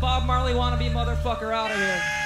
Bob Marley wannabe motherfucker out of here.